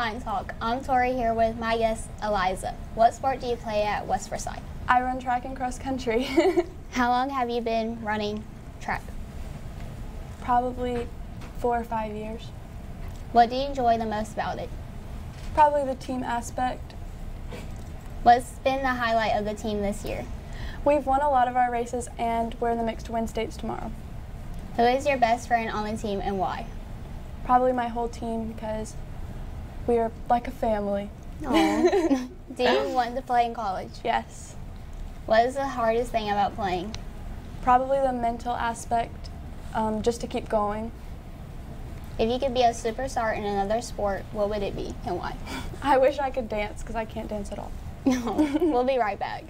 Titan Talk. I'm Tori here with my guest, Eliza. What sport do you play at West Forsyth? I run track and cross country. How long have you been running track? Probably four or five years. What do you enjoy the most about it? Probably the team aspect. What's been the highlight of the team this year? We've won a lot of our races and we're in the mixed win states tomorrow. Who is your best friend on the team and why? Probably my whole team because we are like a family. do you want to play in college? Yes. What is the hardest thing about playing? Probably the mental aspect, um, just to keep going. If you could be a superstar in another sport, what would it be and why? I wish I could dance because I can't dance at all. No, we'll be right back.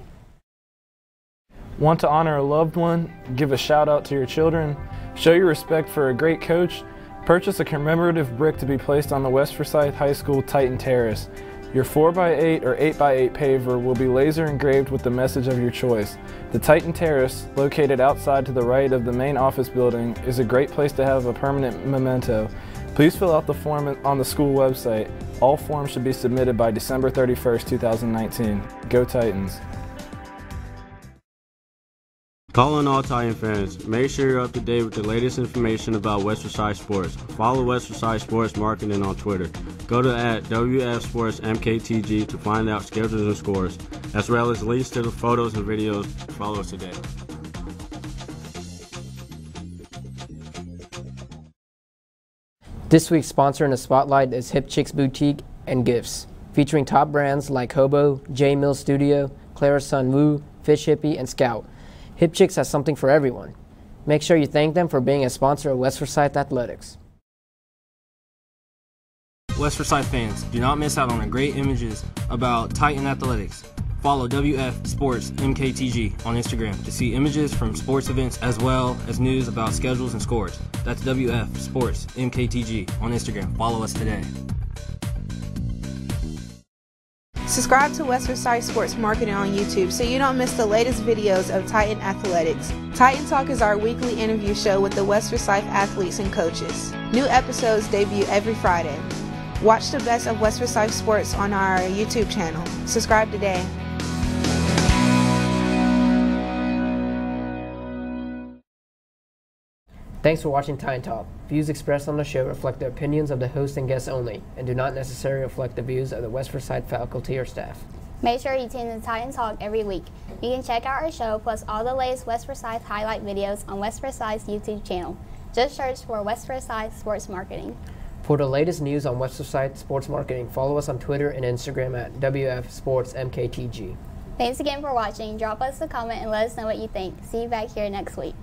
Want to honor a loved one? Give a shout out to your children? Show your respect for a great coach? Purchase a commemorative brick to be placed on the West Forsyth High School Titan Terrace. Your 4x8 or 8x8 paver will be laser engraved with the message of your choice. The Titan Terrace, located outside to the right of the main office building, is a great place to have a permanent memento. Please fill out the form on the school website. All forms should be submitted by December 31st, 2019. Go Titans! Calling all Titan fans, make sure you're up to date with the latest information about West Forsyth Sports. Follow West Forsyth Sports Marketing on Twitter. Go to at WF Sports MKTG to find out schedules and scores, as well as links to the photos and videos. Follow us today. This week's sponsor in the spotlight is Hip Chics Boutique and Gifts, featuring top brands like Hobo, J Mill Studio, Clara Sunwoo, Fish Hippie, and Scout. Hip Chics has something for everyone. Make sure you thank them for being a sponsor of West Forsyth Athletics. West Forsyth fans, do not miss out on the great images about Titan Athletics. Follow WF Sports MKTG on Instagram to see images from sports events as well as news about schedules and scores. That's WF Sports MKTG on Instagram. Follow us today. Subscribe to West Forsyth Sports Marketing on YouTube so you don't miss the latest videos of Titan Athletics. Titan Talk is our weekly interview show with the West Forsyth athletes and coaches. New episodes debut every Friday. Watch the best of West Forsyth Sports on our YouTube channel. Subscribe today. Thanks for watching Titan Talk. Views expressed on the show reflect the opinions of the host and guests only, and do not necessarily reflect the views of the West Forsyth faculty or staff. Make sure you tune in to Titan Talk every week. You can check out our show plus all the latest West Forsyth highlight videos on West Forsyth's YouTube channel. Just search for West Forsyth Sports Marketing. For the latest news on West Forsyth Sports Marketing, follow us on Twitter and Instagram at WF Sports MKTG. Thanks again for watching. Drop us a comment and let us know what you think. See you back here next week.